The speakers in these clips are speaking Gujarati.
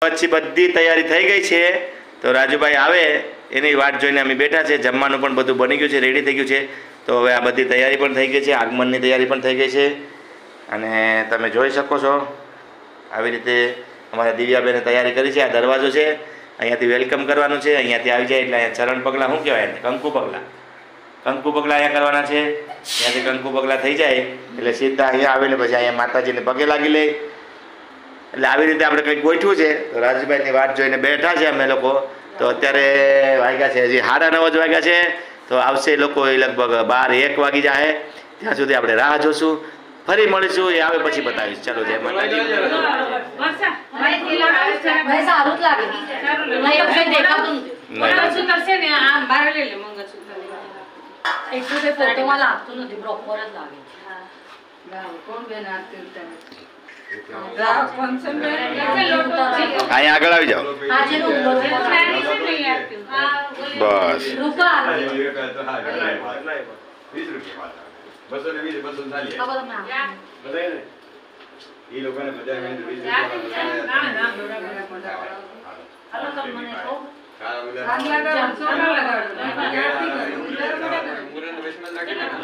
પછી બધી તૈયારી થઈ ગઈ છે. તો રાજુભાઈ આવે, એની વાટ જોઈને અમે બેઠા છે. જમવાનું પણ બધું બની ગયું છે રેડી થઈ ગયું છે. તો હવે આ બધી તૈયારી પણ થઈ ગઈ છે, આગમનની તૈયારી પણ થઈ ગઈ છે. અને તમે જોઈ શકો છો, આવી રીતે અમારા દિવ્યાબેને તૈયારી કરી છે. આ દરવાજો છે, અહીંયાથી વેલકમ કરવાનું છે. અહીંયાથી આવી જાય એટલે અહીંયા ચરણ પગલાં, શું કહેવાય કંકુ પગલાં. કંકુ પગલાં અહીંયા કરવાના છે. ત્યાંથી કંકુ પગલાં થઈ જાય, એટલે સીધા અહીંયા આવીને પછી અહીંયા માતાજીને પગે લાગી લે. એટલે આવી રીતે આપણે કંઈક ગોઠવું છે. તો રાજુભાઈની વાત જોઈને બેઠા છે અમે લોકો. તો અત્યારે વાગ્યા છે હજી સાડા નવ જ વાગ્યા છે. તો આવશે એ લોકો એ લગભગ બાર એક વાગી જાય ત્યાં સુધી આપણે રાહ જોશું. ફરી મળીશું એ આવે પછી બતાવીશ. ચાલો જય માતાજી. ભાઈ સારું અહીંયા આગળ આવી જાઓ. બસ. મને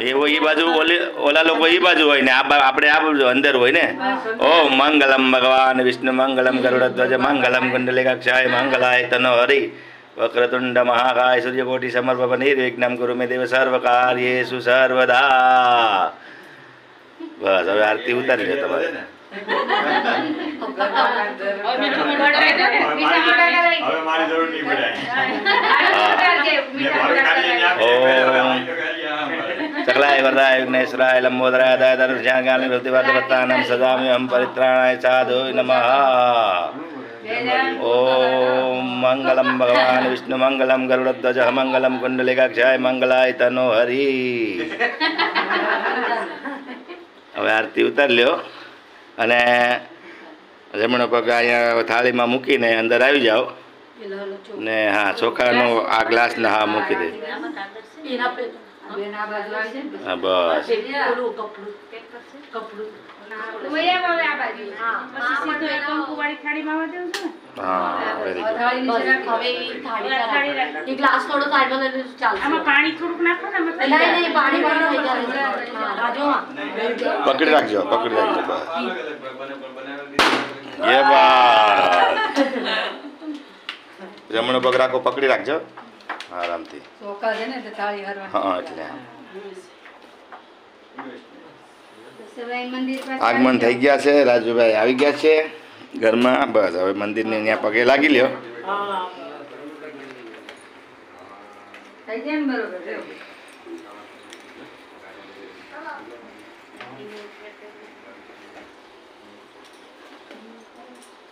એવો એ બાજુ ઓલી ઓલા લોકો એ બાજુ હોય ને આ બા- આપણે આ બાજુ અંદર હોય ને. ઓ મંગલમ ભગવાન વિષ્ણુ મંગલમ ગરુડધ્વજ મંગલમ કુંડલિકાક્ષાય મંગલાય તનો હરિ. વક્રતુંડ મહાકાય સૂર્યકોટી સમર્પપ નિર્વિઘ્નમ ગુરુ મે દેવ સર્વ કાર્યેષુ સર્વદા. બસ હવે આરતી ઉતારી લે તમારે. હવે મારી જરૂર નહીં પડે. ઓમ. ચકલાય વરદાય વિઘ્નેશ્વરાય લંબોદરાય દાય ધનુષ્યાગાલિ ઋતિવાદવત્તાનમ સદામ્ય હમ પરિત્રાણાય સાધુ નમઃ મંગલમ ભગવાન વિષ્ણુ મંગલમ ગરુડધ્વજ મંગલમ કુંડલિકાક્ષાય મંગલાય તનો હરિ હવે આરતી ઉતાર લ્યો અને જમણો પગ અહીંયા થાળીમાં મૂકીને અંદર આવી જાઓ. ને હા ચોખાનો આ ગ્લાસને હા મૂકી દે. એના બસ. પકડી રાખજો પકડી રાખજો બસ. જમણો પગ રાખો પકડી રાખજો. આરામથી. હા એટલે. આગમન થઈ ગયા છે રાજુભાઈ આવી ગયા છે ઘરમાં. બસ હવે મંદિરને ત્યાં પગે લાગી લ્યો.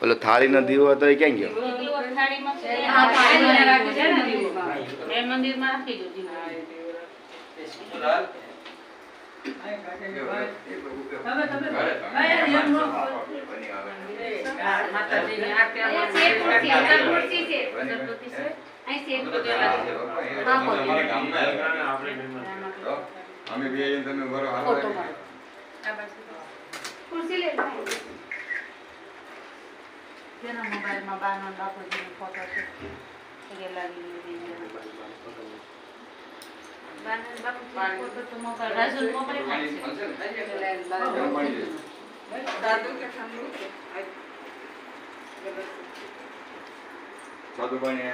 પેલો થાળીનો દીવો હતો એ ક્યાં ગયો? હા, પાણીમાં રાખી છે ને એ મંદિરમાં રાખી દો દીવો. માતાજીની આરતી બની આવે. અગરબત્તી છે. હા, પકડી. અમારા ગામમાં તો અમે બે તમે બરો હાલો ફોટો પાડો. જેના મોબાઈલમાં બાનો ને બાપુજીનો ફોટો છે એ લાગી દીધી બાનો ને બાપુજીનો ફોટો તો મોબાઈલ રાજુનો મોબાઈલમાં જ છે. સાધુભાઈને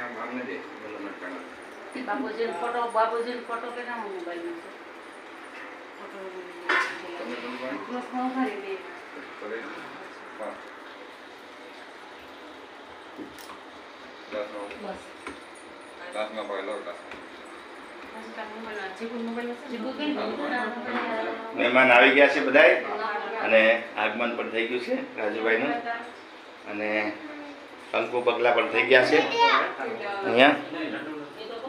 પાય લો ગ્લાસ. મહેમાન આવી ગયા છે બધાય અને આગમન પણ થઈ ગયું છે રાજુભાઈનું અને કંકુ પગલા પણ થઈ ગયા છે અહીંયા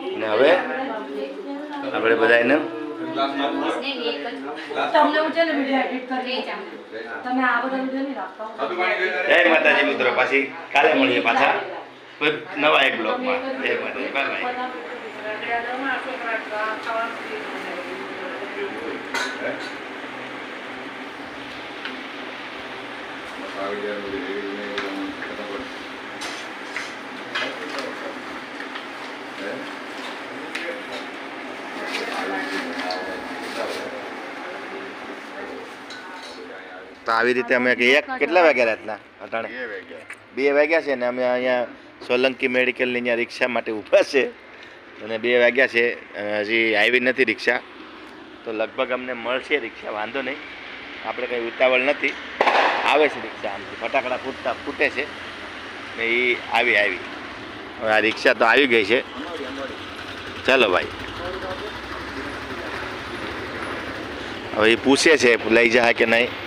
અને હવે આપણે બધાને તમને હું છે ને વીડિયો એડિટ કરી તમે આ બધા વીડિયો નહીં રાખતા જય માતાજી મિત્રો પાછી કાલે મળીએ પાછા. નવા એક બ્લોગમાં. જય માતાજી બાય બાય આવી ગયા બધી રેડી ને ખબર આવી રીતે અમે એક કેટલા વાગ્યા રાતના? અટાણે. બે વાગ્યા. બે વાગ્યા છે ને અમે અહીંયા સોલંકી મેડિકલની અહીંયા રિક્ષા માટે ઊભા છે. અને બે વાગ્યા છે. હજી આવી નથી રિક્ષા. તો લગભગ અમને મળશે રિક્ષા વાંધો નહીં. આપણે કંઈ ઉતાવળ નથી. આવે છે રિક્ષા આમથી. ફટાકડા ફૂટતા ફૂટે છે. ને એ આવી આવી. હવે આ રિક્ષા તો આવી ગઈ છે. ચાલો ભાઈ. હવે એ પૂછે છે લઈ જાય કે નહીં?